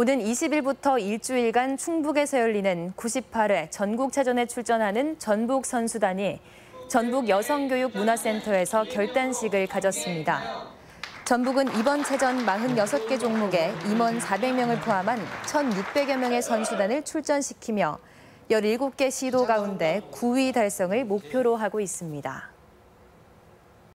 오는 20일부터 일주일간 충북에서 열리는 98회 전국체전에 출전하는 전북 선수단이 전북 여성교육문화센터에서 결단식을 가졌습니다. 전북은 이번 체전 46개 종목에 임원 400명을 포함한 1,600여 명의 선수단을 출전시키며 17개 시도 가운데 9위 달성을 목표로 하고 있습니다.